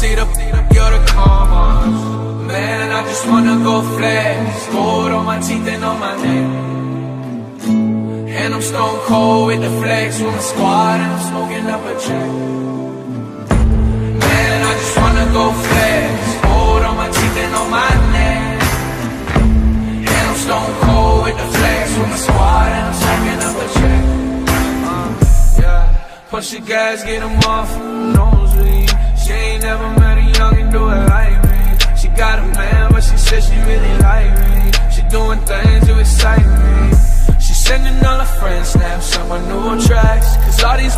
see the you're the karma. Man, I just wanna go flex. Gold on my teeth and on my neck. And I'm stone cold with the flex with my squad and I'm smoking up a check. Man, I just wanna go flex. Gold on my teeth and on my neck. And I'm stone cold with the flex with my squad and I'm smoking up a check. Uh, yeah, punch the gas, get 'em off. Said she really like me. She doing things to excite me. She sending all her friends snaps on my new tracks. Cause all these